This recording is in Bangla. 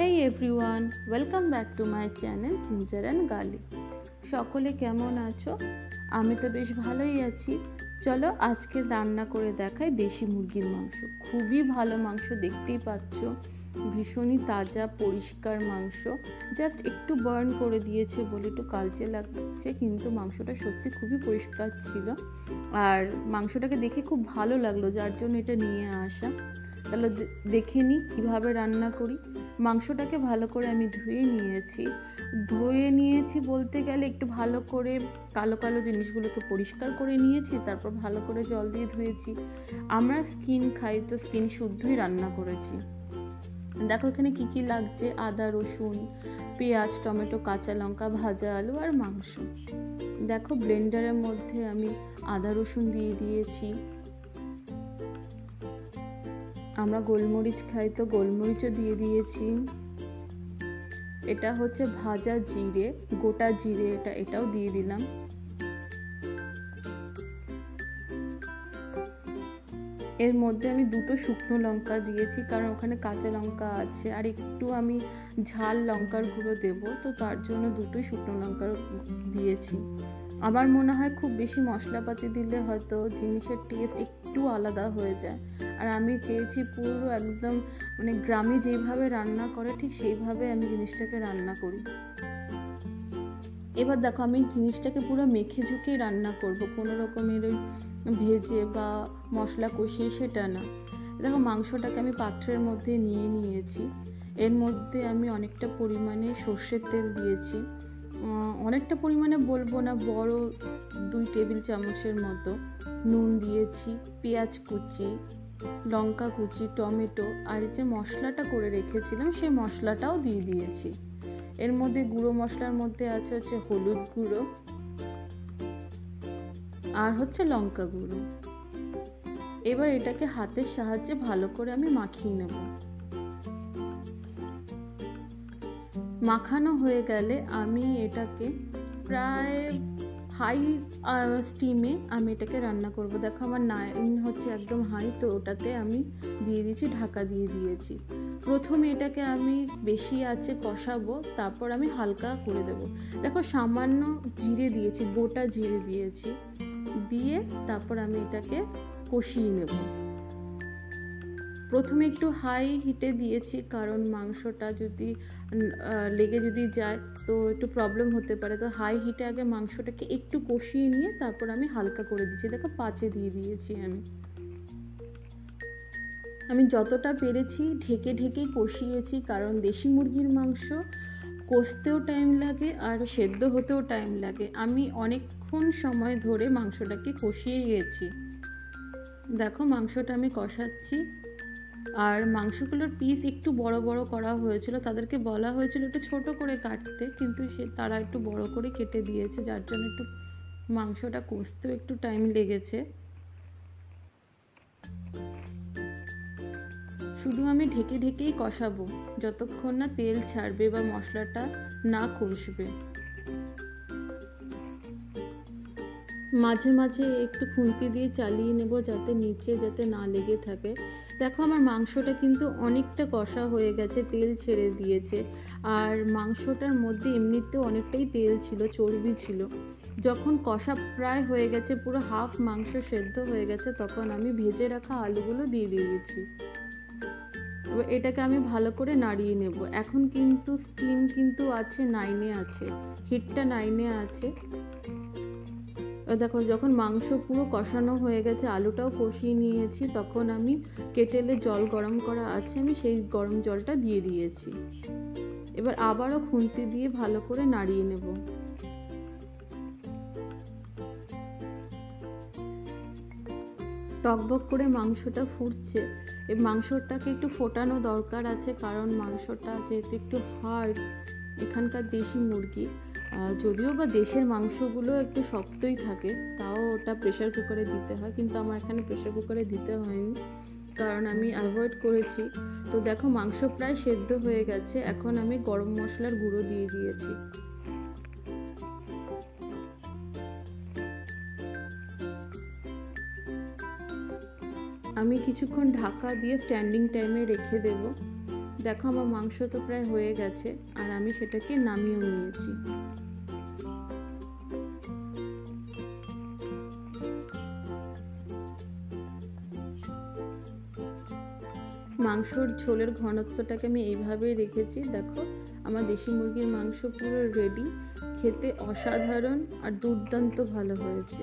Hey everyone welcome back to my channel ginger and garlic সকলে কেমন আছো? আমি তো বেশ ভালোই আছি। চলো আজকে রান্না করে দেখাই দেশি মুরগির মাংস। খুবই ভালো মাংস, দেখতেই পাচ্ছ। ভীষণই তাজা, পরিষ্কার মাংস। জাস্ট একটু বার্ন করে দিয়েছে বলে একটু কালচে লাগছে, কিন্তু মাংসটা সত্যি খুবই পরিষ্কার ছিল। আর মাংসটাকে দেখে খুব ভালো লাগল, যার জন্য এটা নিয়ে আসা। তাহলে দেখে নিই কীভাবে রান্না করি। মাংসটাকে ভালো করে আমি ধুয়ে নিয়েছি। ধুয়ে নিয়েছি বলতে গেলে একটু ভালো করে কালো কালো জিনিসগুলোকে পরিষ্কার করে নিয়েছি, তারপর ভালো করে জল দিয়ে ধুয়েছি। আমরা স্কিন খাই, তো স্কিন শুদ্ধই রান্না করেছি। দেখো এখানে কি কি লাগছে? আদা, রসুন, পেঁয়াজ, টমেটো, কাঁচা লঙ্কা, ভাজা আলু আর মাংস। দেখো ব্লেন্ডারের মধ্যে আমি আদা, রসুন দিয়ে দিয়েছি। আমরা গোলমরিচ খাই, তো গোলমরিচও দিয়ে দিয়েছি। এটা হচ্ছে ভাজা জিরে, গোটা জিরে এটা, এটাও দিয়ে দিলাম। এর মধ্যে আমি দুটো শুকনো লঙ্কা দিয়েছি, কারণ ওখানে কাঁচা লঙ্কা আছে, আর একটু আমি ঝাল লঙ্কার গুঁড়ো দেবো, তো তার জন্য দুটোই শুকনো লঙ্কা দিয়েছি। আমার মনে হয় খুব বেশি মশলাপাতি দিলে হয়তো জিনিসের টেস্ট একটু আলাদা হয়ে যায়। আর আমি চেয়েছি পুরো একদম মানে গ্রামে যেভাবে রান্না করে, ঠিক সেইভাবে আমি জিনিসটাকে রান্না করি। এবার দেখো আমি জিনিসটাকে পুরো মেখে ঝুঁকেই রান্না করব। কোনো রকমের ওই ভেজে বা মশলা কষিয়ে সেটা না। দেখো মাংসটাকে আমি পাত্রের মধ্যে নিয়ে নিয়েছি। এর মধ্যে আমি অনেকটা পরিমাণে সর্ষের তেল দিয়েছি। অনেকটা পরিমাণে বলব না, বড় দুই টেবিল চামচের মতো নুন দিয়েছি, পেঁয়াজ কুচি, লঙ্কা কুচি, টমেটো, আর যে মশলাটা করে রেখেছিলাম, সেই মশলাটাও দিয়ে দিয়েছি। এর মধ্যে গুঁড়ো মশলার মধ্যে আছে হচ্ছে হলুদ গুঁড়ো আর হচ্ছে লঙ্কা গুঁড়ো। এবার এটাকে হাতের সাহায্যে ভালো করে আমি মাখিয়ে নেব। মাখানো হয়ে গেলে আমি এটাকে প্রায় হাই স্টিমে আমি এটাকে রান্না করব। দেখো আমার নাইন হচ্ছে একদম হাই তো ওটাতে আমি দিয়ে দিয়েছি, ঢাকা দিয়ে দিয়েছি। প্রথমে এটাকে আমি বেশি আছে কষাবো, তারপর আমি হালকা করে দেব। দেখো সামান্য জিরে দিয়েছি, গোটা জিরে দিয়েছি। দিয়ে তারপর আমি এটাকে কষিয়ে নেব। প্রথমে একটু হাই হিটে দিয়েছি, কারণ মাংসটা যদি লেগে যদি যায়, তো একটু প্রবলেম হতে পারে। তো হাই হিটে আগে মাংসটাকে একটু কষিয়ে নিয়ে তারপর আমি হালকা করে দিয়েছি দেখো পাঁচে দিয়ে দিয়েছি আমি। আমি যতটা পেরেছি ঢেকে ঢেকেই কষিয়েছি, কারণ দেশি মুরগির মাংস কষতেও টাইম লাগে আর সেদ্ধ হতেও টাইম লাগে। আমি অনেকক্ষণ সময় ধরে মাংসটাকে কষিয়ে গেছি। দেখো মাংসটা আমি কষাচ্ছি। আর মাংসগুলোর পিস একটু বড় বড় করা হয়েছিল। তাদেরকে বলা হয়েছিল একটু ছোট করে কাটতে, কিন্তু সে তারা একটু বড় করে কেটে দিয়েছে, যার জন্য একটু মাংসটা কষতেও একটু টাইম লেগেছে। শুধু আমি ঢেকে ঢেকেই কষাবো, যতক্ষণ না তেল ছাড়বে বা মশলাটা না কষবে। মাঝে মাঝে একটু খুন্তি দিয়ে চালিয়ে নেব যাতে নিচে যাতে না লেগে থাকে। দেখো আমার মাংসটা কিন্তু অনেকটা কষা হয়ে গেছে, তেল ছেড়ে দিয়েছে। আর মাংসটার মধ্যে এমনিতেও অনেকটাই তেল ছিল, চর্বি ছিল। যখন কষা প্রায় হয়ে গেছে, পুরো হাফ মাংস সেদ্ধ হয়ে গেছে, তখন আমি ভেজে রাখা আলুগুলো দিয়ে দিয়েছি। এটাকে আমি ভালো করে নাড়িয়ে নেব। এখন কিন্তু স্টিম কিন্তু আছে নাইনে আছে। হিটটা নাইনে আছে। দেখো, যখন মাংস পুরো কষানো হয়ে গেছে, আলুটাও কষিয়ে নিয়েছি, তখন আমি কেটেলে জল গরম করা আছে, আমি সেই গরম জলটা দিয়ে দিয়েছি। এবার আবারও খুন্তি দিয়ে ভালো করে নাড়িয়ে নেব। টকবক করে মাংসটা ফুটছে। এই মাংসটাকে একটু ফোটানো দরকার আছে, কারণ মাংসটা যেহেতু একটু হার্ড, এখানকার দেশি মুরগি যদিও বা দেশের মাংসগুলো একটু শক্তই থাকে, তাও ওটা প্রেশার কুকারে দিতে হয়, কিন্তু আমার এখানে প্রেশার কুকারে দিতে হয়নি, কারণ আমি অ্যাভয়েড করেছি। তো দেখো, মাংস প্রায় সেদ্ধ হয়ে গেছে, এখন আমি গরম মশলার গুঁড়ো দিয়ে দিয়েছি। আমি কিছুক্ষণ ঢাকা দিয়ে স্ট্যান্ডিং টাইমে রেখে দেব। দেখো, আমার মাংস তো প্রায় হয়ে গেছে, আর আমি সেটাকে নামিয়েও নিয়েছি। মাংসর ঝোলের ঘনত্বটাকে আমি এইভাবেই রেখেছি। দেখো, আমার দেশি মুরগির মাংস পুরো রেডি খেতে অসাধারণ আর দুর্দান্ত ভালো হয়েছে।